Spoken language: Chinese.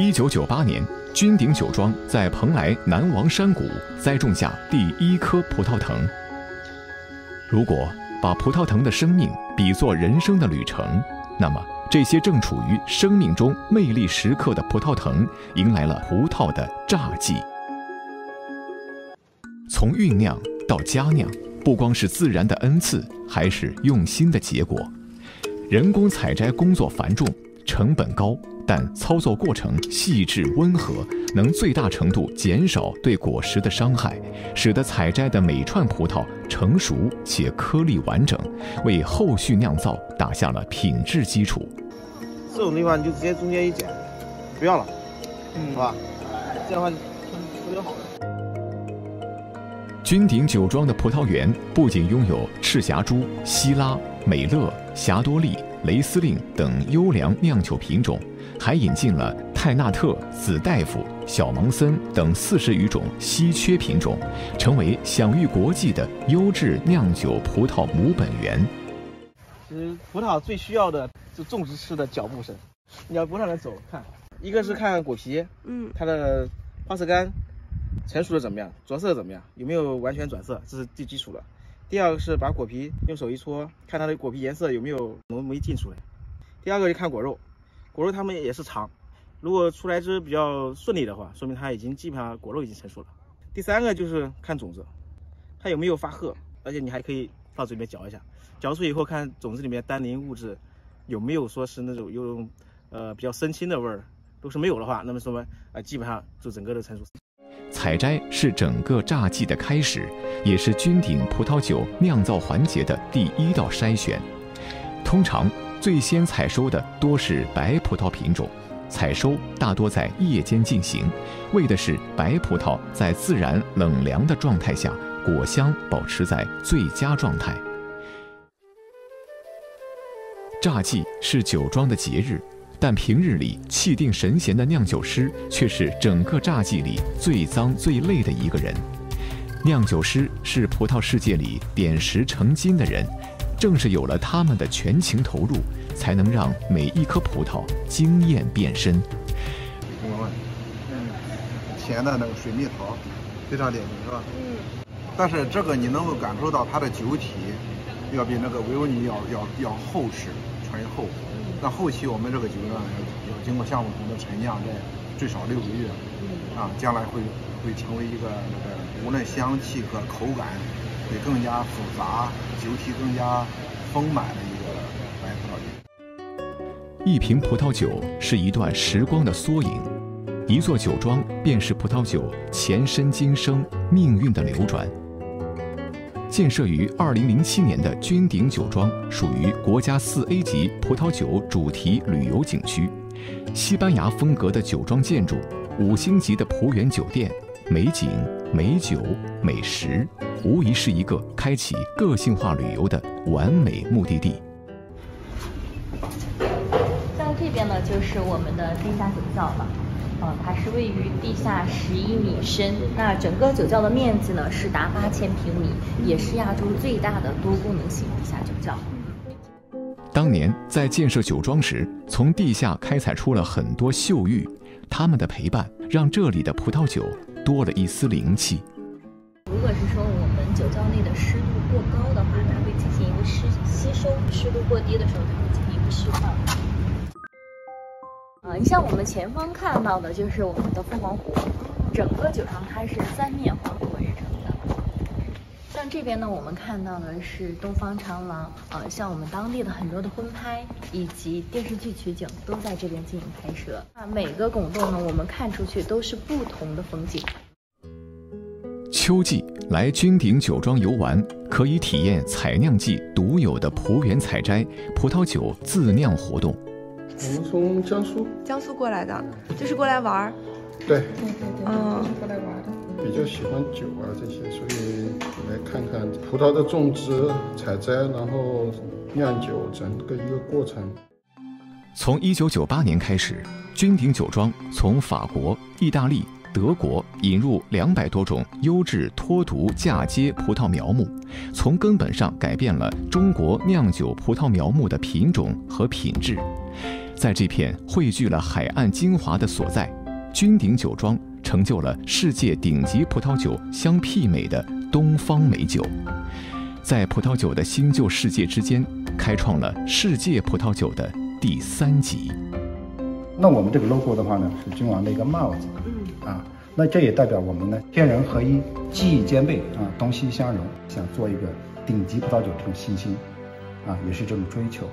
一九九八年，君鼎酒庄在蓬莱南王山谷栽种下第一棵葡萄藤。如果把葡萄藤的生命比作人生的旅程，那么这些正处于生命中魅力时刻的葡萄藤，迎来了葡萄的榨季。从酝酿到佳酿，不光是自然的恩赐，还是用心的结果。人工采摘工作繁重，成本高，但操作过程细致温和，能最大程度减少对果实的伤害，使得采摘的每串葡萄成熟且颗粒完整，为后续酿造打下了品质基础。这种地方，你就直接中间一剪，不要了，嗯，好吧？这样的话，特别好。君鼎酒庄的葡萄园不仅拥有赤霞珠、希拉、美乐、霞多丽、雷司令等优良酿酒品种，还引进了泰纳特、紫大夫、小芒森等四十余种稀缺品种，成为享誉国际的优质酿酒葡萄母本园。其实葡萄最需要的是种植师的脚步声，你要不断的走，看，一个是看果皮，嗯，它的花色干。成熟的怎么样？着色怎么样？有没有完全转色？这是最基础的。第二个是把果皮用手一搓，看它的果皮颜色有没有浓没进出来。第二个就看果肉，果肉它们也是长，如果出来汁比较顺利的话，说明它已经基本上果肉已经成熟了。第三个就是看种子，它有没有发褐，而且你还可以放嘴里面嚼一下，嚼出以后看种子里面单宁物质有没有说是那种有呃比较生青的味儿，都是没有的话，那么说明啊基本上就整个的成熟。采摘是整个榨季的开始，也是君鼎葡萄酒酿造环节的第一道筛选。通常最先采收的多是白葡萄品种，采收大多在夜间进行，为的是白葡萄在自然冷凉的状态下，果香保持在最佳状态。榨季是酒庄的节日。但平日里气定神闲的酿酒师，却是整个榨季里最脏最累的一个人。酿酒师是葡萄世界里点石成金的人，正是有了他们的全情投入，才能让每一颗葡萄惊艳变身。嗯，甜的那个水蜜桃，非常典型，是吧？嗯。但是这个你能够感受到它的酒体，要比那个维欧尼要要要厚实、醇厚。那后期我们这个酒呢，要经过橡木桶的陈酿，在最少六个月，啊，将来会会成为一个那个无论香气和口感会更加复杂，酒体更加丰满的一个白葡萄酒。一瓶葡萄酒是一段时光的缩影，一座酒庄便是葡萄酒前身今生命运的流转。建设于二零零七年的君鼎酒庄属于国家四 A 级葡萄酒主题旅游景区，西班牙风格的酒庄建筑，五星级的葡园酒店，美景、美酒、美食，无疑是一个开启个性化旅游的完美目的地。像这边呢，就是我们的地下酒窖了。呃，它是位于地下十一米深，那整个酒窖的面积呢是达八千平米，也是亚洲最大的多功能型地下酒窖。当年在建设酒庄时，从地下开采出了很多秀玉，他们的陪伴让这里的葡萄酒多了一丝灵气。如果是说我们酒窖内的湿度过高的话，它会进行一个湿吸收；湿度过低的时候，它会进行一个释放。啊，你像我们前方看到的，就是我们的凤凰湖，整个酒庄它是三面环湖而成的。像这边呢，我们看到的是东方长廊，呃，像我们当地的很多的婚拍以及电视剧取景都在这边进行拍摄。啊，每个拱洞呢，我们看出去都是不同的风景。秋季来君鼎酒庄游玩，可以体验采酿季独有的葡园采摘、葡萄酒自酿活动。我们从江苏，江苏过来的，就是过来玩儿。对，对对对，嗯，过来玩的。比较喜欢酒啊这些，所以来看看葡萄的种植、采摘，然后酿酒整个一个过程。从一九九八年开始，君鼎酒庄从法国、意大利、德国引入两百多种优质脱毒嫁接葡萄苗木，从根本上改变了中国酿酒葡萄苗木的品种和品质。在这片汇聚了海岸精华的所在，君鼎酒庄成就了世界顶级葡萄酒相媲美的东方美酒，在葡萄酒的新旧世界之间，开创了世界葡萄酒的第三级。那我们这个 logo 的话呢，是君王的一个帽子，嗯，啊，那这也代表我们呢天人合一，技艺兼备啊，东西相融，想做一个顶级葡萄酒这种信心，啊，也是这种追求。